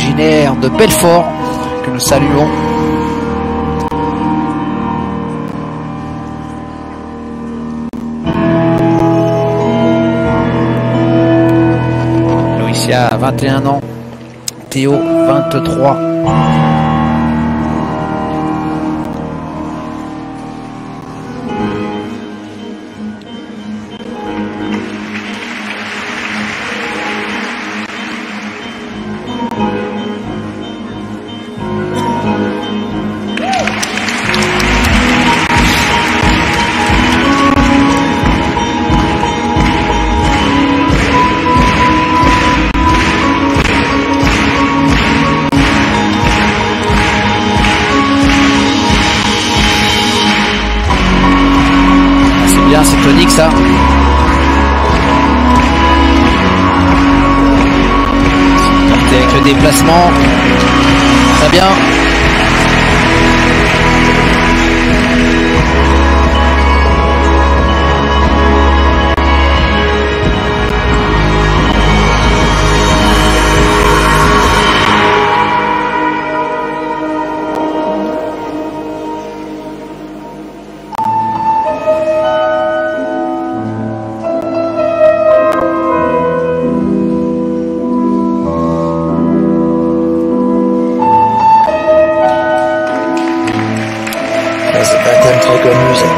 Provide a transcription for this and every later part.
originaire de Belfort, que nous saluons. Loïcia, 21 ans. Théo, 23. Avec le déplacement. Très bien.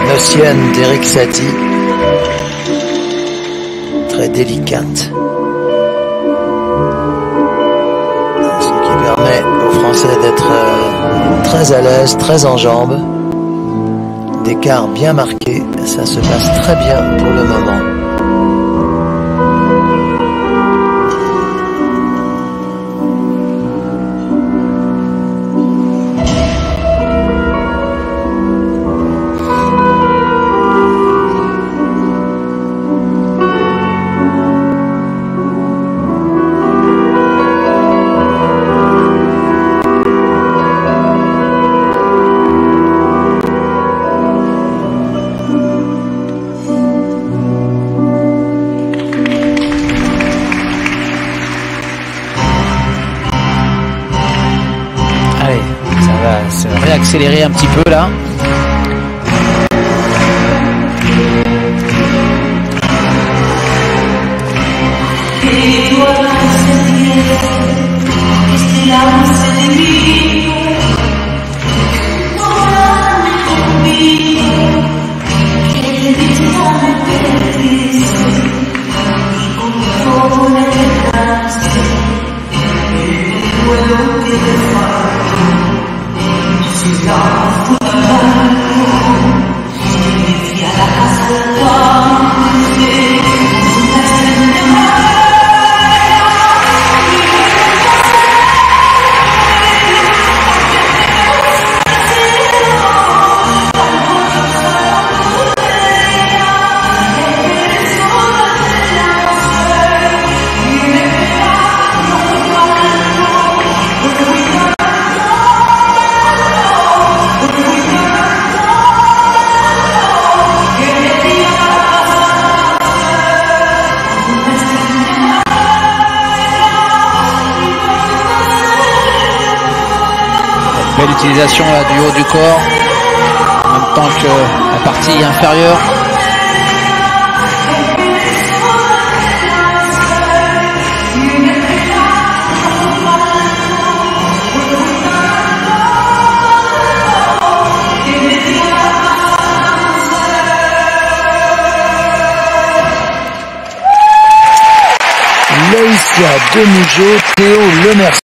Notienne d'Eric Satie, très délicate. Ce qui permet aux Français d'être euh, très à l'aise, très en jambes. D'écart bien marqué, ça se passe très bien pour le moment. Réaccélérer un petit peu là. she's gone. L'utilisation du haut du corps en même temps que la partie inférieure. Laïcia Demougeot, Théo Lemercier.